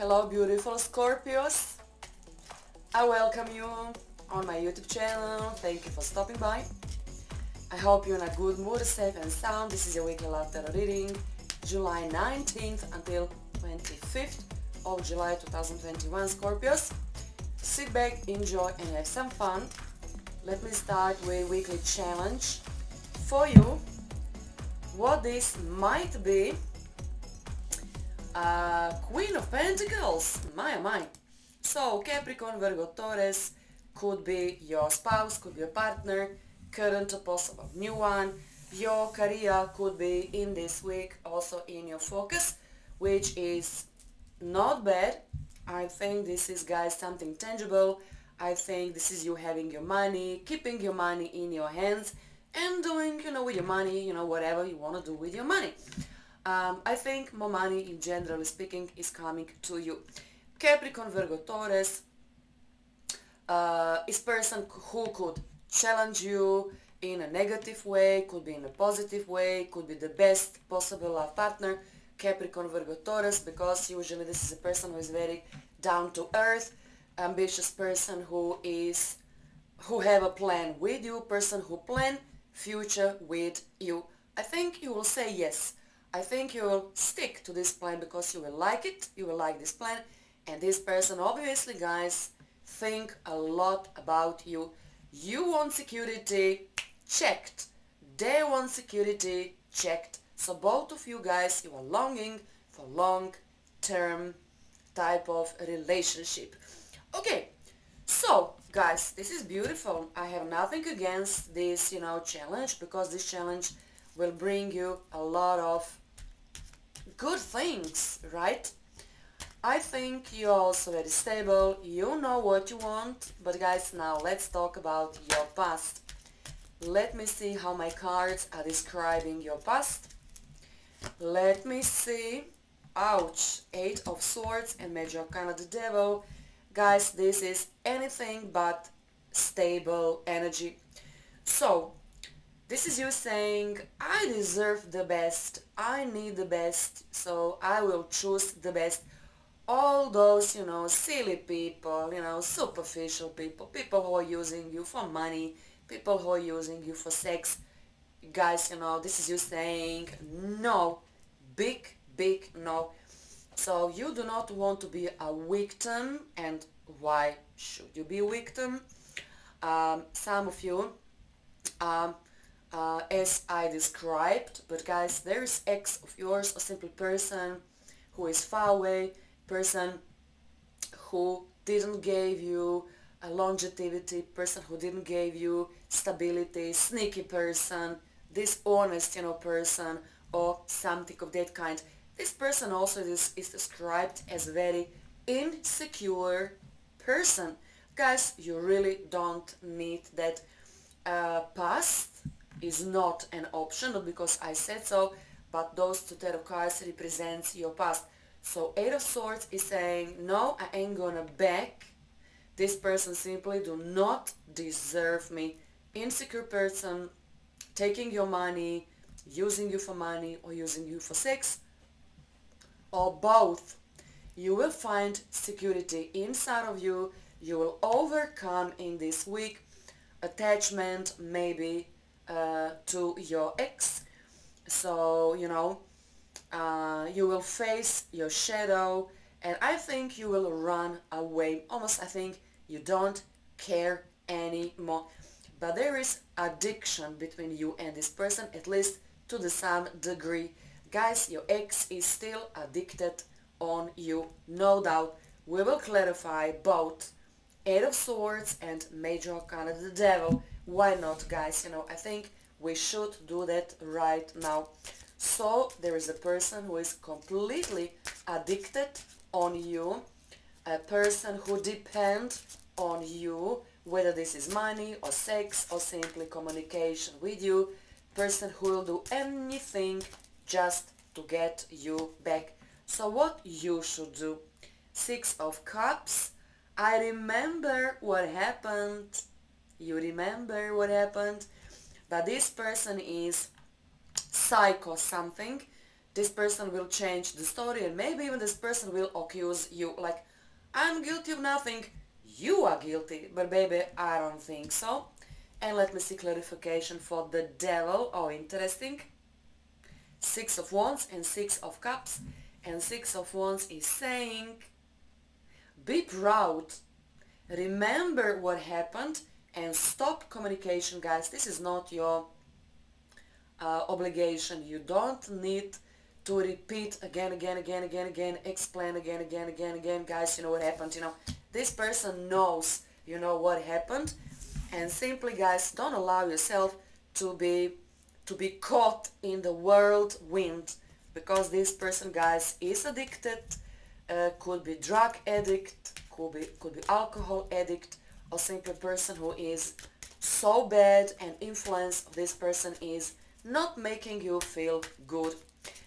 Hello beautiful Scorpios. I welcome you on my YouTube channel. Thank you for stopping by. I hope you're in a good mood, safe and sound. This is your weekly love tarot reading, July 19th until 25th of July 2021, Scorpios. Sit back, enjoy and have some fun. Let me start with weekly challenge for you. What this might be uh, Queen of Pentacles, my oh my. So Capricorn, Virgo, Taurus could be your spouse, could be your partner, current or possible new one. Your career could be in this week also in your focus, which is not bad. I think this is guys something tangible. I think this is you having your money, keeping your money in your hands and doing, you know, with your money, you know, whatever you want to do with your money. Um, I think more money in generally speaking is coming to you. Capricorn, Virgo, Taurus uh, is person who could challenge you in a negative way, could be in a positive way, could be the best possible love partner, Capricorn, Virgo, Taurus, because usually this is a person who is very down to earth, ambitious person who is, who have a plan with you, person who plan future with you. I think you will say yes I think you will stick to this plan because you will like it, you will like this plan, and this person obviously guys think a lot about you. You want security, checked. They want security, checked. So both of you guys, you are longing for long-term type of relationship. Okay, so guys, this is beautiful. I have nothing against this, you know, challenge because this challenge will bring you a lot of good things, right? I think you're also very stable, you know what you want, but guys, now let's talk about your past. Let me see how my cards are describing your past. Let me see. Ouch, Eight of Swords and Major Arcana the Devil. Guys, this is anything but stable energy. So, this is you saying, I deserve the best, I need the best, so I will choose the best. All those, you know, silly people, you know, superficial people, people who are using you for money, people who are using you for sex. Guys, you know, this is you saying, no, big, big no. So you do not want to be a victim, and why should you be a victim? Um, some of you um, uh, as I described, but guys, there is ex of yours, a simple person who is far away, person who didn't give you a longevity, person who didn't give you stability, sneaky person, dishonest, you know, person, or something of that kind. This person also is, is described as very insecure person. Guys, you really don't need that uh, past is not an option, not because I said so, but those two tarot cards represents your past. So Eight of Swords is saying, no, I ain't gonna back. This person simply do not deserve me. Insecure person, taking your money, using you for money or using you for sex, or both. You will find security inside of you. You will overcome in this week attachment, maybe uh, to your ex. So, you know, uh, you will face your shadow and I think you will run away. Almost I think you don't care anymore. But there is addiction between you and this person, at least to the some degree. Guys, your ex is still addicted on you, no doubt. We will clarify both Eight of Swords and Major Arcana the Devil why not guys? You know I think we should do that right now. So there is a person who is completely addicted on you a person who depends on you whether this is money or sex or simply communication with you person who will do anything just to get you back. So what you should do? Six of cups. I remember what happened you remember what happened? But this person is psycho something. This person will change the story and maybe even this person will accuse you. Like I'm guilty of nothing. You are guilty. But baby I don't think so. And let me see clarification for the devil. Oh interesting. Six of wands and six of cups. And six of wands is saying be proud. Remember what happened and stop communication guys. This is not your uh, obligation. You don't need to repeat again again again again again explain again again again again guys you know what happened you know. This person knows you know what happened. And simply guys don't allow yourself to be to be caught in the whirlwind because this person guys is addicted uh, could be drug addict could be could be alcohol addict or simply person who is so bad and influence of this person is not making you feel good.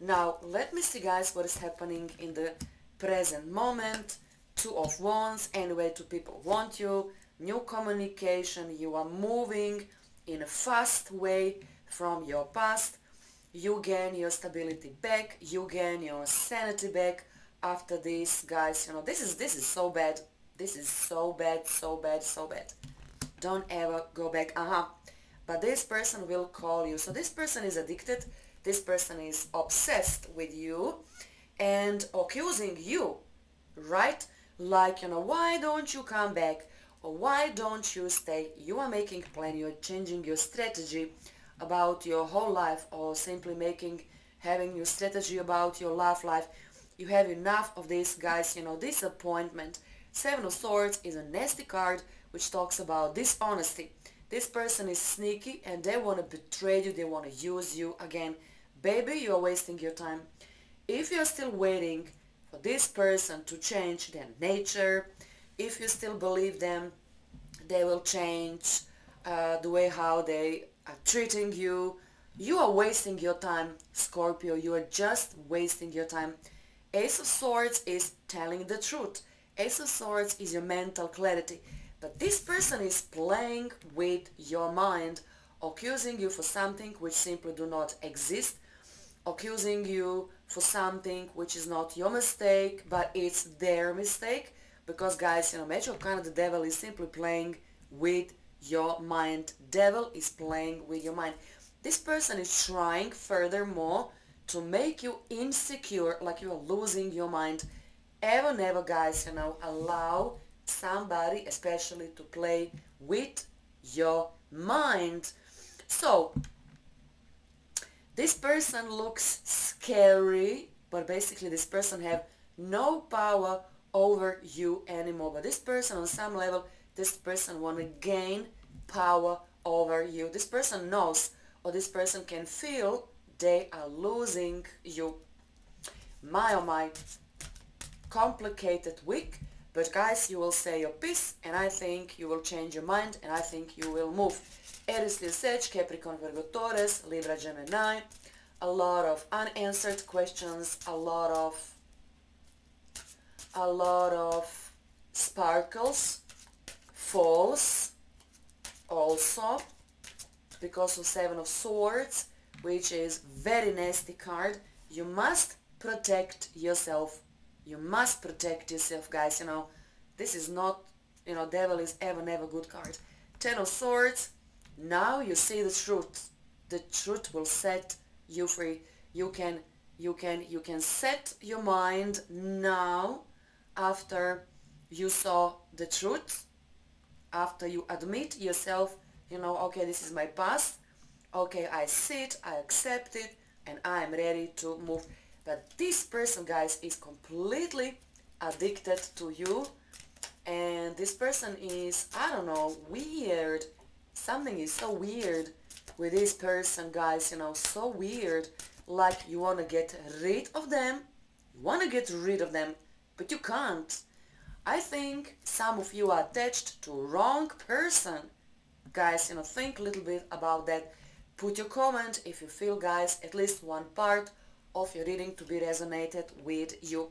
Now let me see guys what is happening in the present moment. Two of wands anyway two people want you? New communication. You are moving in a fast way from your past. You gain your stability back. You gain your sanity back after this guys. You know this is this is so bad this is so bad so bad so bad. Don't ever go back uh-huh. But this person will call you. So this person is addicted. This person is obsessed with you and accusing you right? Like you know why don't you come back? Or why don't you stay? You are making plan. You're changing your strategy about your whole life or simply making having your strategy about your love life. You have enough of this guys you know disappointment seven of swords is a nasty card which talks about dishonesty this person is sneaky and they want to betray you they want to use you again baby you are wasting your time if you're still waiting for this person to change their nature if you still believe them they will change uh, the way how they are treating you. You are wasting your time, Scorpio. You are just wasting your time. Ace of Swords is telling the truth. Ace of Swords is your mental clarity. But this person is playing with your mind, accusing you for something which simply do not exist, accusing you for something which is not your mistake, but it's their mistake. Because guys, you know, Major Arcana the Devil is simply playing with your mind. Devil is playing with your mind. This person is trying furthermore to make you insecure, like you are losing your mind. Ever, never, guys, you know, allow somebody, especially, to play with your mind. So, this person looks scary, but basically this person have no power over you anymore. But this person on some level this person want to gain power over you. This person knows or this person can feel they are losing you. My oh my, complicated week, but guys, you will say your piece and I think you will change your mind and I think you will move. Aries, Leo, Sag, Capricorn, Virgo, Taurus, Libra, Gemini, a lot of unanswered questions, a lot of, a lot of sparkles, falls also because of seven of swords which is very nasty card you must protect yourself you must protect yourself guys you know. This is not you know devil is ever never good card. Ten of swords now you see the truth. The truth will set you free. You can you can you can set your mind now after you saw the truth after you admit yourself, you know, okay, this is my past, okay, I see it, I accept it, and I'm ready to move. But this person, guys, is completely addicted to you, and this person is, I don't know, weird. Something is so weird with this person, guys, you know, so weird. Like you want to get rid of them, you want to get rid of them, but you can't I think some of you are attached to wrong person. Guys, you know, think a little bit about that. Put your comment if you feel, guys, at least one part of your reading to be resonated with you.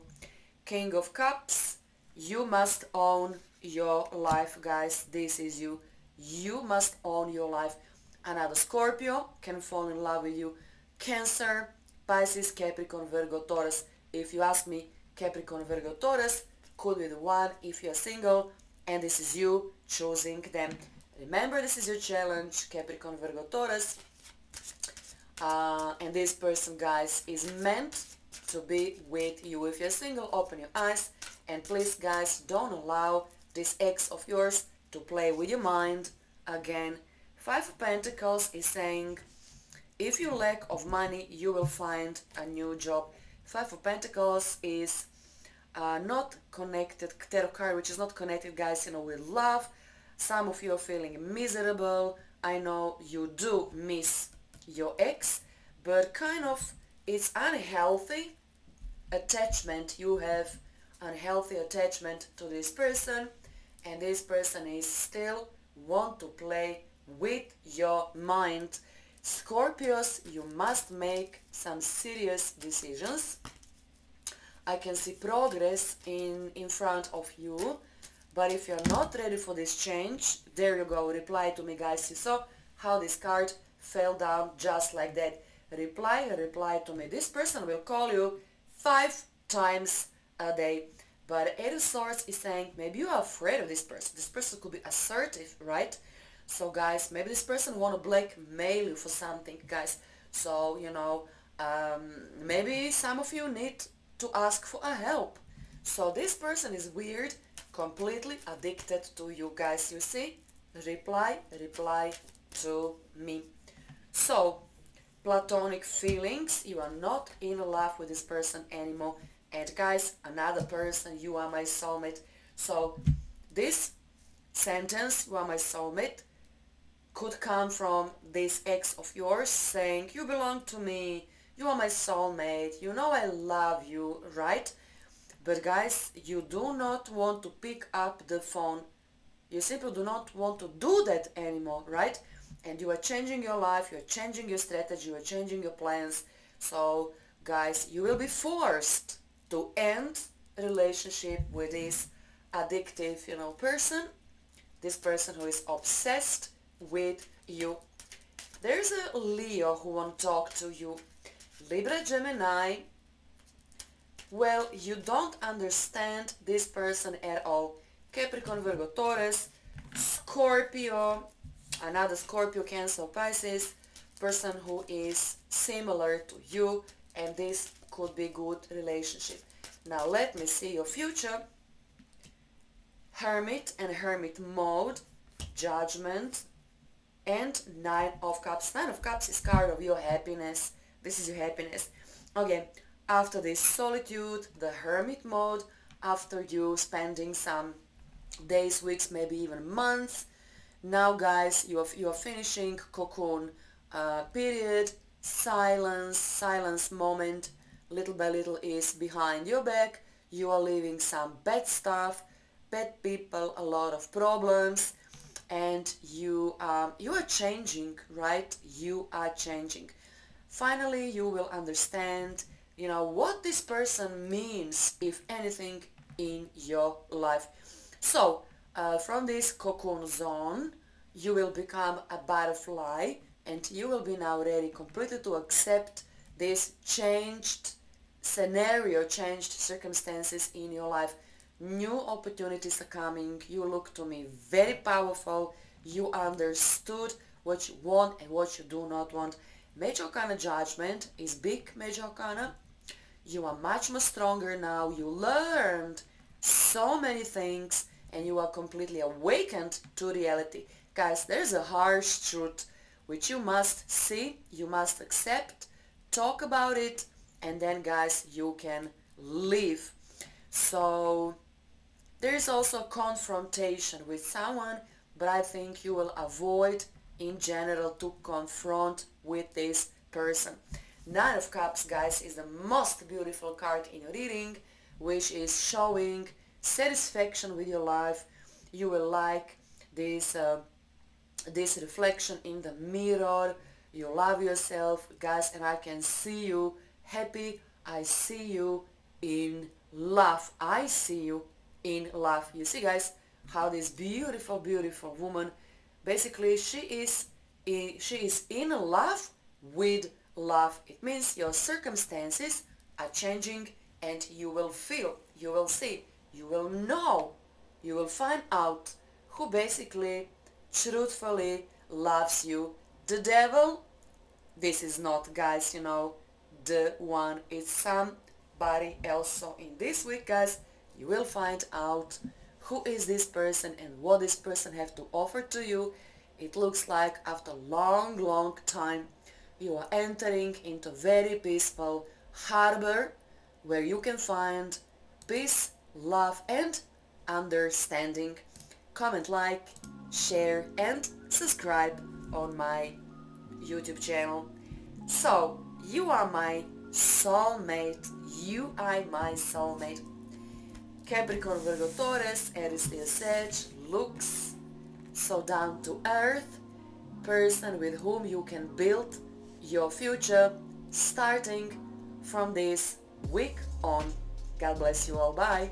King of Cups, you must own your life, guys. This is you. You must own your life. Another Scorpio can fall in love with you. Cancer, Pisces, Capricorn, Virgo, Taurus. If you ask me, Capricorn, Virgo, Taurus could be the one if you're single and this is you choosing them. Remember, this is your challenge, Capricorn, Virgo, Taurus. Uh, and this person, guys, is meant to be with you. If you're single, open your eyes. And please, guys, don't allow this ex of yours to play with your mind again. Five of Pentacles is saying, if you lack of money, you will find a new job. Five of Pentacles is uh, not connected, tarot card which is not connected, guys, you know, with love. Some of you are feeling miserable. I know you do miss your ex, but kind of it's unhealthy attachment you have unhealthy attachment to this person and this person is still want to play with your mind. Scorpios you must make some serious decisions. I can see progress in in front of you but if you're not ready for this change there you go reply to me guys. You saw how this card fell down just like that reply reply to me this person will call you five times a day. But Eight of Swords is saying maybe you are afraid of this person. This person could be assertive, right? So guys, maybe this person want to blackmail you for something, guys. So, you know, um, maybe some of you need to ask for a help. So this person is weird, completely addicted to you guys, you see? Reply, reply to me. So, platonic feelings, you are not in love with this person anymore. And guys, another person, you are my soulmate. So this sentence, you are my soulmate, could come from this ex of yours saying, you belong to me, you are my soulmate, you know I love you, right? But guys, you do not want to pick up the phone. You simply do not want to do that anymore, right? And you are changing your life, you are changing your strategy, you are changing your plans. So guys, you will be forced to end relationship with this addictive, you know, person, this person who is obsessed with you. There's a Leo who want to talk to you. Libra, Gemini, well, you don't understand this person at all. Capricorn, Virgo, Taurus, Scorpio, another Scorpio, Cancer, Pisces, person who is similar to you and this could be good relationship. Now let me see your future. Hermit and Hermit mode, Judgment, and Nine of Cups. Nine of Cups is card of your happiness. This is your happiness. Okay, after this solitude, the Hermit mode, after you spending some days, weeks, maybe even months now guys, you are, you are finishing cocoon uh, period, silence, silence moment, little by little is behind your back, you are leaving some bad stuff, bad people, a lot of problems, and you, um, you are changing, right? You are changing. Finally, you will understand, you know, what this person means, if anything, in your life. So, uh, from this cocoon zone, you will become a butterfly and you will be now ready completely to accept this changed scenario, changed circumstances in your life. New opportunities are coming. You look to me very powerful. You understood what you want and what you do not want. Major Arcana Judgment is big Major Arcana. You are much more stronger now. You learned so many things and you are completely awakened to reality. Guys, there's a harsh truth which you must see, you must accept, talk about it, and then guys, you can live. So there is also confrontation with someone, but I think you will avoid in general to confront with this person. Nine of Cups, guys, is the most beautiful card in your reading, which is showing satisfaction with your life. You will like this, uh, this reflection in the mirror. You love yourself, guys, and I can see you happy. I see you in love. I see you in love. You see, guys, how this beautiful, beautiful woman, basically, she is in, she is in love with love. It means your circumstances are changing and you will feel, you will see, you will know, you will find out who basically truthfully loves you. The devil, this is not guys, you know, the one, it's somebody else. So in this week guys, you will find out who is this person and what this person have to offer to you. It looks like after long, long time you are entering into very peaceful harbor where you can find peace, love and understanding. Comment, like, share and subscribe on my YouTube channel. So, you are my soulmate. You are my soulmate. Capricorn, Virgo, Taurus, Aries, Leo, Sag, looks so down to earth, person with whom you can build your future starting from this week on. God bless you all. Bye.